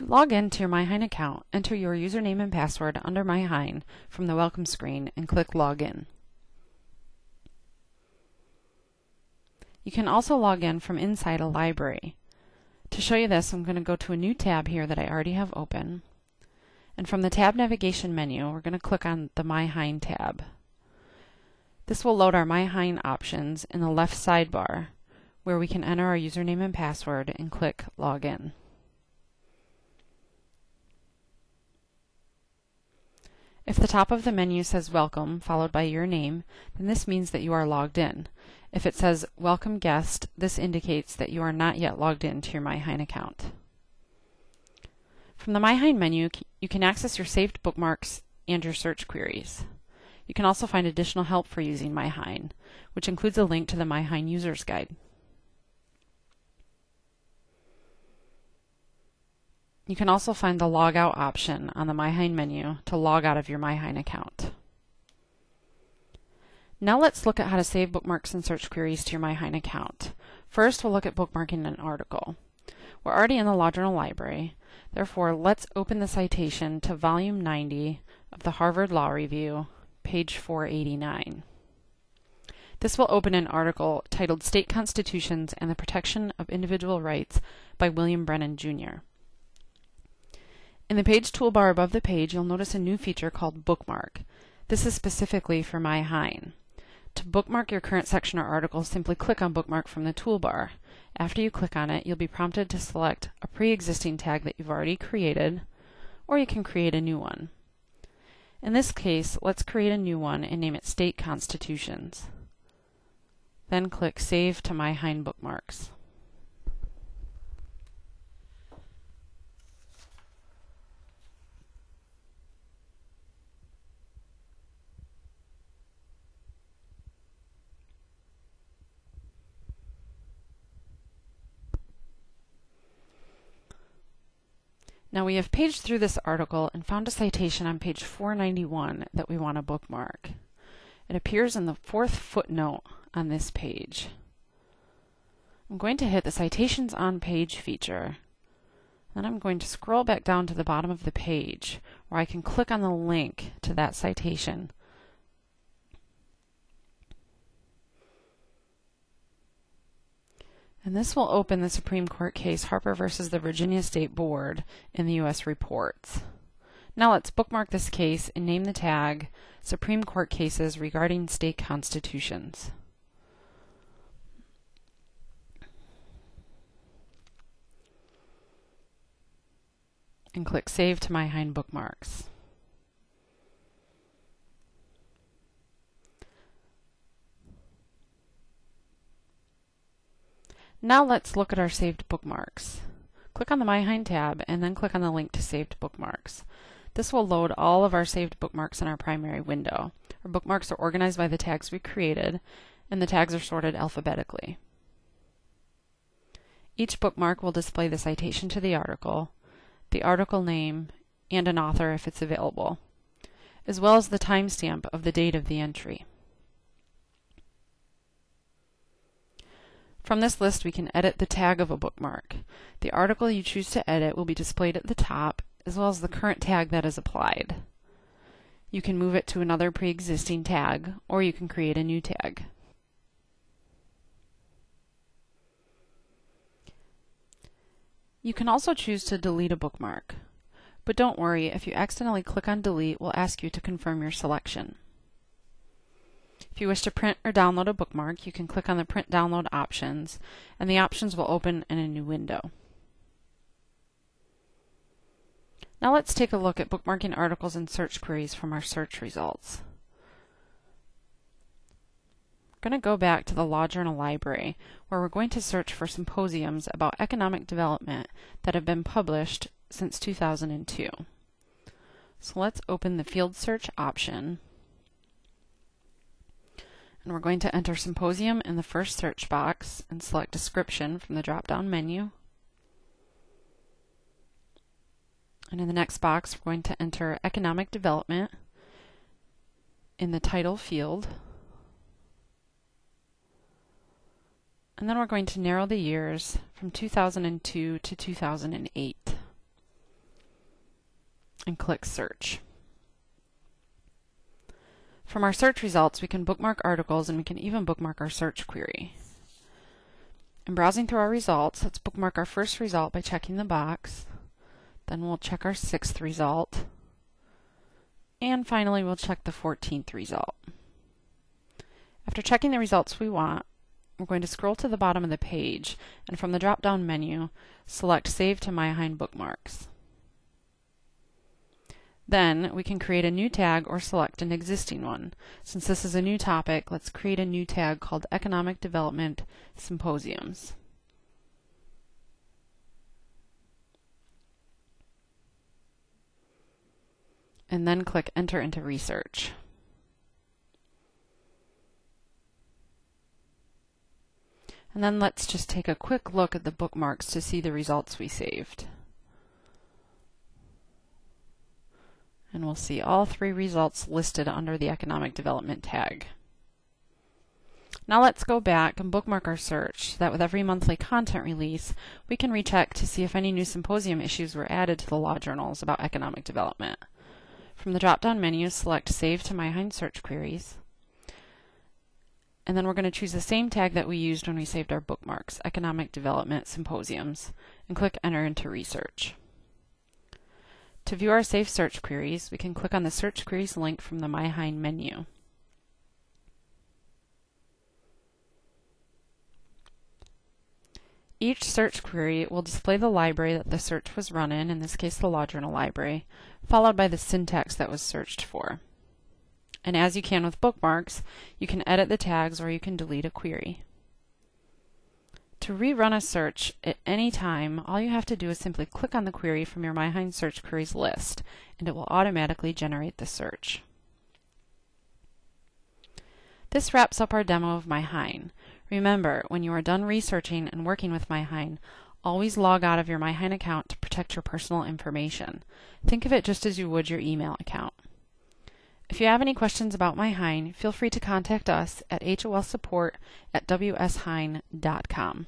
To log in to your MyHein account, enter your username and password under MyHein from the welcome screen and click Login. You can also log in from inside a library. To show you this, I'm going to go to a new tab here that I already have open. And from the tab navigation menu, we're going to click on the MyHein tab. This will load our MyHein options in the left sidebar, where we can enter our username and password and click Login. If the top of the menu says Welcome, followed by your name, then this means that you are logged in. If it says Welcome Guest, this indicates that you are not yet logged in to your MyHein account. From the MyHein menu, you can access your saved bookmarks and your search queries. You can also find additional help for using MyHein, which includes a link to the MyHein User's Guide. You can also find the Log Out option on the MyHein menu to log out of your MyHein account. Now let's look at how to save bookmarks and search queries to your MyHein account. First, we'll look at bookmarking an article. We're already in the Law Journal Library, therefore let's open the citation to Volume 90 of the Harvard Law Review, page 489. This will open an article titled State Constitutions and the Protection of Individual Rights by William Brennan, Jr. In the page toolbar above the page, you'll notice a new feature called Bookmark. This is specifically for MyHein. To bookmark your current section or article, simply click on Bookmark from the toolbar. After you click on it, you'll be prompted to select a pre-existing tag that you've already created, or you can create a new one. In this case, let's create a new one and name it State Constitutions. Then click Save to MyHein Bookmarks. Now we have paged through this article and found a citation on page 491 that we want to bookmark. It appears in the fourth footnote on this page. I'm going to hit the Citations on Page feature. Then I'm going to scroll back down to the bottom of the page where I can click on the link to that citation And this will open the Supreme Court case Harper versus the Virginia State Board in the U.S. reports. Now let's bookmark this case and name the tag Supreme Court Cases Regarding State Constitutions. And click Save to MyHein Bookmarks. Now let's look at our saved bookmarks. Click on the MyHein tab and then click on the link to saved bookmarks. This will load all of our saved bookmarks in our primary window. Our bookmarks are organized by the tags we created and the tags are sorted alphabetically. Each bookmark will display the citation to the article, the article name, and an author if it's available, as well as the timestamp of the date of the entry. From this list, we can edit the tag of a bookmark. The article you choose to edit will be displayed at the top, as well as the current tag that is applied. You can move it to another pre-existing tag, or you can create a new tag. You can also choose to delete a bookmark. But don't worry, if you accidentally click on delete, we'll ask you to confirm your selection. If you wish to print or download a bookmark, you can click on the Print Download options, and the options will open in a new window. Now let's take a look at bookmarking articles and search queries from our search results. We're going to go back to the Law Journal Library, where we're going to search for symposiums about economic development that have been published since 2002. So let's open the Field Search option and we're going to enter symposium in the first search box and select description from the drop-down menu. And in the next box, we're going to enter economic development in the title field. And then we're going to narrow the years from 2002 to 2008. and click Search. From our search results, we can bookmark articles and we can even bookmark our search query. In browsing through our results, let's bookmark our first result by checking the box. Then we'll check our sixth result. And finally, we'll check the 14th result. After checking the results we want, we're going to scroll to the bottom of the page, and from the drop-down menu, select Save to MyHein Bookmarks. Then we can create a new tag or select an existing one. Since this is a new topic, let's create a new tag called Economic Development Symposiums. And then click Enter into Research. And then let's just take a quick look at the bookmarks to see the results we saved. And we'll see all three results listed under the Economic Development tag. Now let's go back and bookmark our search so that with every monthly content release, we can recheck to see if any new symposium issues were added to the law journals about economic development. From the drop-down menu, select Save to MyHein Search Queries. And then we're going to choose the same tag that we used when we saved our bookmarks, Economic Development Symposiums, and click Enter into Research. To view our saved search queries, we can click on the Search Queries link from the MyHein menu. Each search query will display the library that the search was run in, in this case the Law Journal Library, followed by the syntax that was searched for. And as you can with bookmarks, you can edit the tags or you can delete a query. To rerun a search at any time, all you have to do is simply click on the query from your MyHein search queries list, and it will automatically generate the search. This wraps up our demo of MyHein. Remember, when you are done researching and working with MyHein, always log out of your MyHein account to protect your personal information. Think of it just as you would your email account. If you have any questions about MyHein, feel free to contact us at holsupport at wshein.com.